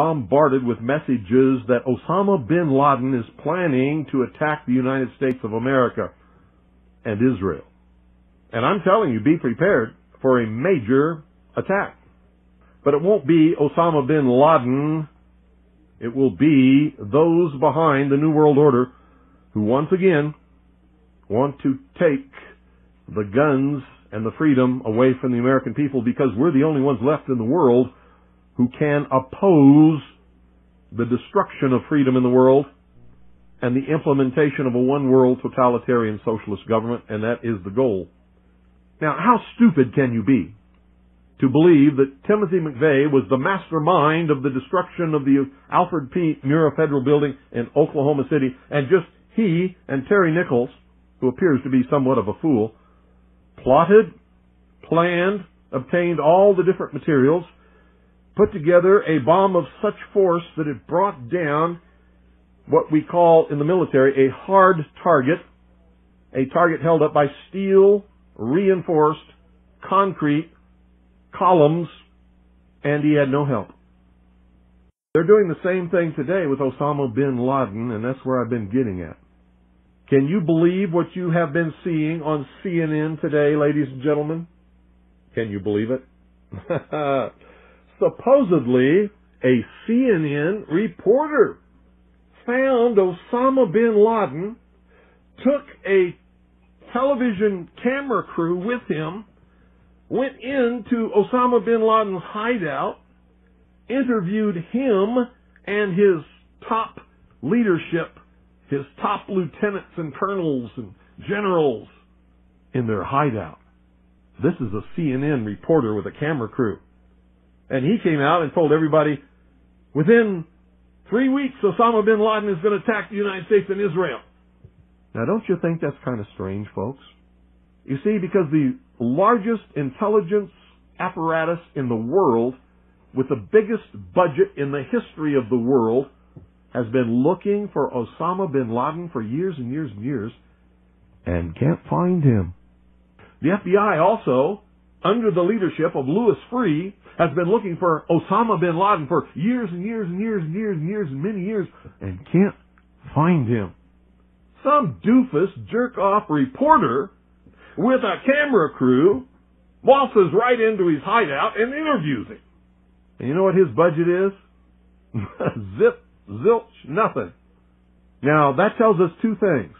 bombarded with messages that Osama bin Laden is planning to attack the United States of America and Israel. And I'm telling you, be prepared for a major attack. But it won't be Osama bin Laden. It will be those behind the New World Order who once again want to take the guns and the freedom away from the American people because we're the only ones left in the world who can oppose the destruction of freedom in the world and the implementation of a one world totalitarian socialist government, and that is the goal. Now, how stupid can you be to believe that Timothy McVeigh was the mastermind of the destruction of the Alfred P. Murrah Federal Building in Oklahoma City, and just he and Terry Nichols, who appears to be somewhat of a fool, plotted, planned, obtained all the different materials, put together a bomb of such force that it brought down what we call in the military a hard target, a target held up by steel reinforced concrete columns, and he had no help. They're doing the same thing today with Osama bin Laden, and that's where I've been getting at. Can you believe what you have been seeing on CNN today, ladies and gentlemen? Can you believe it? Supposedly, a CNN reporter found Osama bin Laden, took a television camera crew with him, went into Osama bin Laden's hideout, interviewed him and his top leadership, his top lieutenants and colonels and generals in their hideout. This is a CNN reporter with a camera crew. And he came out and told everybody, within three weeks, Osama bin Laden is going to attack the United States and Israel. Now, don't you think that's kind of strange, folks? You see, because the largest intelligence apparatus in the world, with the biggest budget in the history of the world, has been looking for Osama bin Laden for years and years and years, and can't find him. The FBI also, under the leadership of Louis Freeh, has been looking for Osama bin Laden for years and years and years and years and years and many years, and can't find him some doofus jerk off reporter with a camera crew waltzes right into his hideout and interviews him. And you know what his budget is? Zip, zilch, nothing. Now, that tells us two things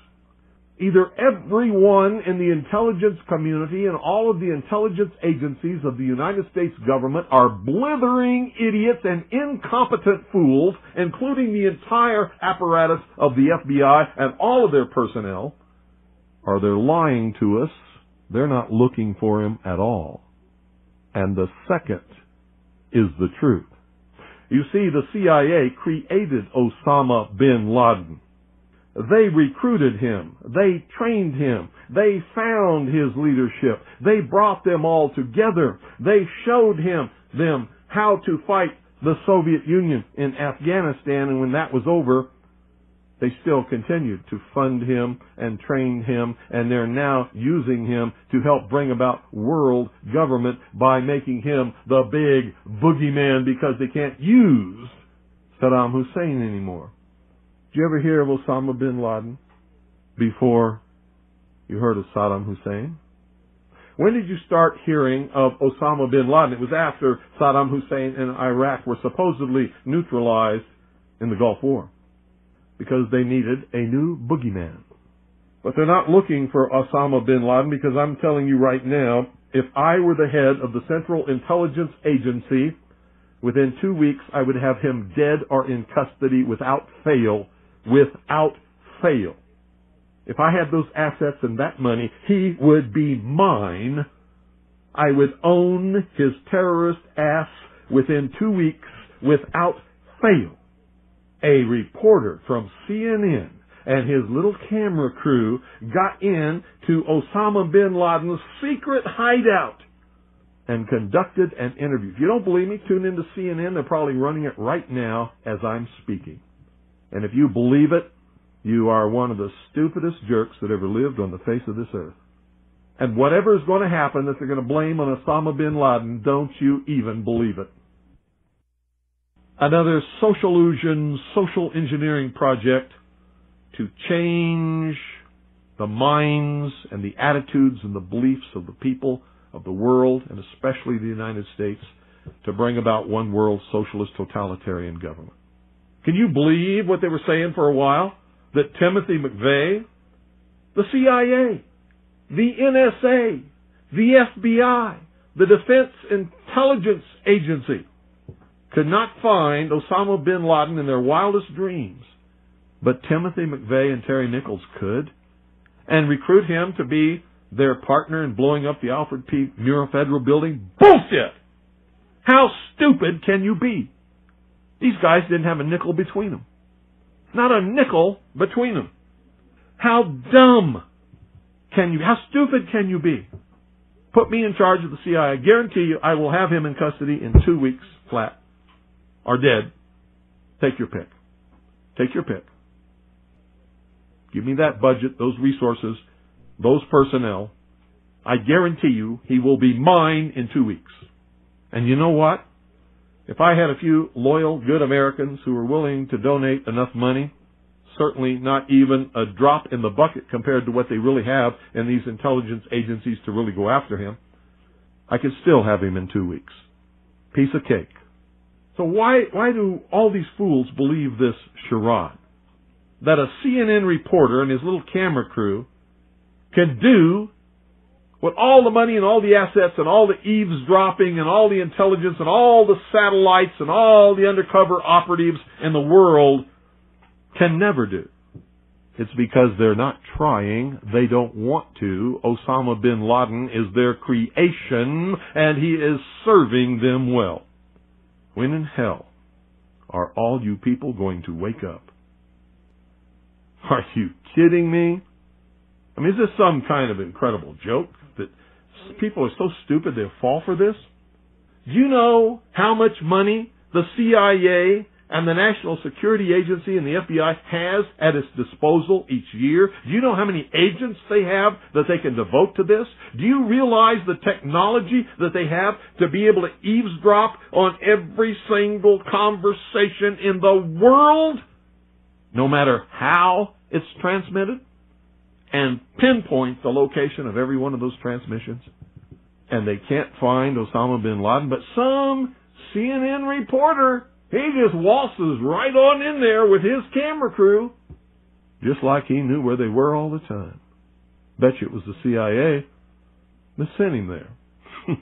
either everyone in the intelligence community and all of the intelligence agencies of the United States government are blithering idiots and incompetent fools, including the entire apparatus of the FBI and all of their personnel, or they're lying to us. They're not looking for him at all. And the second is the truth. You see, the CIA created Osama bin Laden. They recruited him. They trained him. They found his leadership. They brought them all together. They showed him them how to fight the Soviet Union in Afghanistan and when that was over, they still continued to fund him and train him and they're now using him to help bring about world government by making him the big boogeyman because they can't use Saddam Hussein anymore. Did you ever hear of Osama bin Laden before you heard of Saddam Hussein? When did you start hearing of Osama bin Laden? It was after Saddam Hussein and Iraq were supposedly neutralized in the Gulf War because they needed a new boogeyman. But they're not looking for Osama bin Laden because I'm telling you right now, if I were the head of the Central Intelligence Agency, within two weeks I would have him dead or in custody without fail without fail. If I had those assets and that money, he would be mine. I would own his terrorist ass within two weeks without fail. A reporter from CNN and his little camera crew got in to Osama bin Laden's secret hideout and conducted an interview. If you don't believe me, tune into CNN. They're probably running it right now as I'm speaking. And if you believe it, you are one of the stupidest jerks that ever lived on the face of this earth. And whatever is going to happen that they're going to blame on Osama bin Laden, don't you even believe it. another social illusion, social engineering project to change the minds and the attitudes and the beliefs of the people of the world, and especially the United States, to bring about one world socialist totalitarian government. Can you believe what they were saying for a while? That Timothy McVeigh, the CIA, the NSA, the FBI, the Defense Intelligence Agency could not find Osama bin Laden in their wildest dreams. But Timothy McVeigh and Terry Nichols could, and recruit him to be their partner in blowing up the Alfred P. Murrah Federal Building? Bullshit! How stupid can you be? These guys didn't have a nickel between them. Not a nickel between them. How dumb can you, how stupid can you be? Put me in charge of the CIA. I guarantee you I will have him in custody in two weeks flat. Or dead. Take your pick. Take your pick. Give me that budget, those resources, those personnel. I guarantee you he will be mine in two weeks. And you know what? If I had a few loyal, good Americans who were willing to donate enough money, certainly not even a drop in the bucket compared to what they really have in these intelligence agencies to really go after him, I could still have him in two weeks. Piece of cake. So why, why do all these fools believe this charade? That a CNN reporter and his little camera crew can do what all the money and all the assets and all the eavesdropping and all the intelligence and all the satellites and all the undercover operatives in the world can never do. It's because they're not trying. They don't want to. Osama bin Laden is their creation and he is serving them well. When in hell are all you people going to wake up? Are you kidding me? I mean, is this some kind of incredible joke people are so stupid they fall for this? Do you know how much money the CIA and the National Security Agency and the FBI has at its disposal each year? Do you know how many agents they have that they can devote to this? Do you realize the technology that they have to be able to eavesdrop on every single conversation in the world? No matter how it's transmitted? And pinpoint the location of every one of those transmissions? And they can't find Osama bin Laden, but some CNN reporter he just waltzes right on in there with his camera crew, just like he knew where they were all the time. Bet you it was the CIA that sent him there.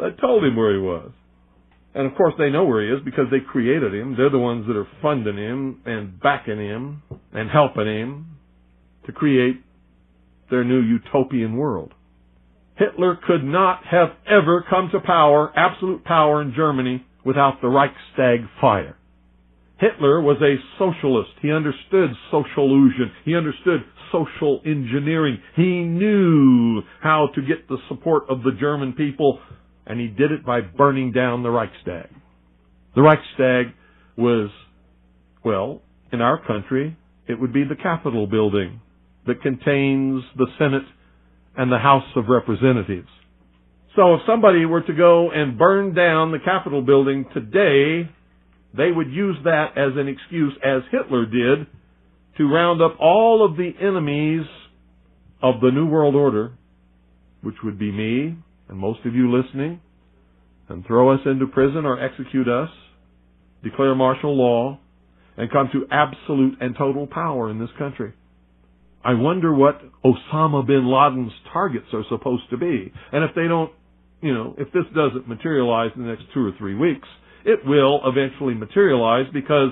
I told him where he was. And of course they know where he is because they created him. They're the ones that are funding him and backing him and helping him to create their new utopian world. Hitler could not have ever come to power, absolute power in Germany, without the Reichstag fire. Hitler was a socialist. He understood social illusion. He understood social engineering. He knew how to get the support of the German people, and he did it by burning down the Reichstag. The Reichstag was, well, in our country, it would be the Capitol building that contains the Senate and the House of Representatives. So if somebody were to go and burn down the Capitol building today, they would use that as an excuse, as Hitler did, to round up all of the enemies of the New World Order, which would be me and most of you listening, and throw us into prison or execute us, declare martial law, and come to absolute and total power in this country. I wonder what Osama bin Laden's targets are supposed to be. And if they don't you know, if this doesn't materialize in the next two or three weeks, it will eventually materialize because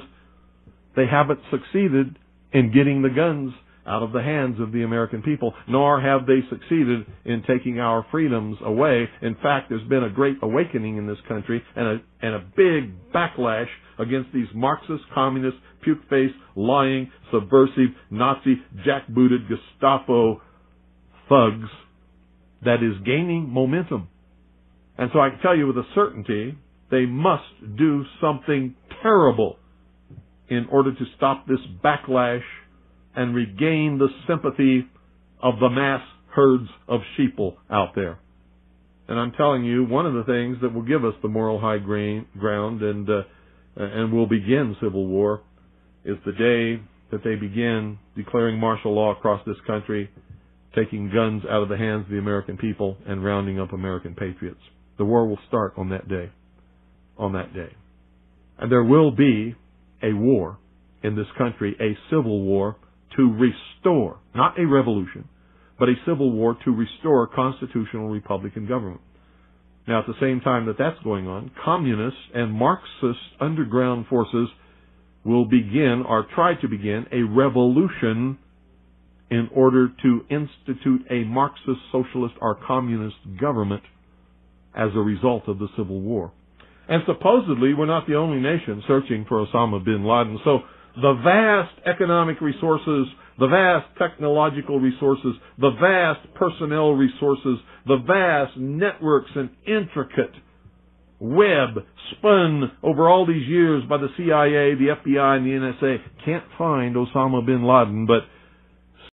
they haven't succeeded in getting the guns out of the hands of the American people, nor have they succeeded in taking our freedoms away. In fact, there's been a great awakening in this country and a, and a big backlash against these Marxist, communist, puke-faced, lying, subversive, Nazi, jackbooted Gestapo thugs that is gaining momentum. And so I can tell you with a certainty, they must do something terrible in order to stop this backlash and regain the sympathy of the mass herds of sheeple out there. And I'm telling you, one of the things that will give us the moral high grain, ground and uh, and will begin civil war is the day that they begin declaring martial law across this country, taking guns out of the hands of the American people and rounding up American patriots. The war will start on that day. On that day. And there will be a war in this country, a civil war to restore, not a revolution, but a civil war to restore constitutional Republican government. Now, at the same time that that's going on, communist and Marxist underground forces will begin or try to begin a revolution in order to institute a Marxist, socialist, or communist government as a result of the Civil War. And supposedly, we're not the only nation searching for Osama bin Laden. So, the vast economic resources the vast technological resources, the vast personnel resources, the vast networks and intricate web spun over all these years by the CIA, the FBI, and the NSA can't find Osama bin Laden, but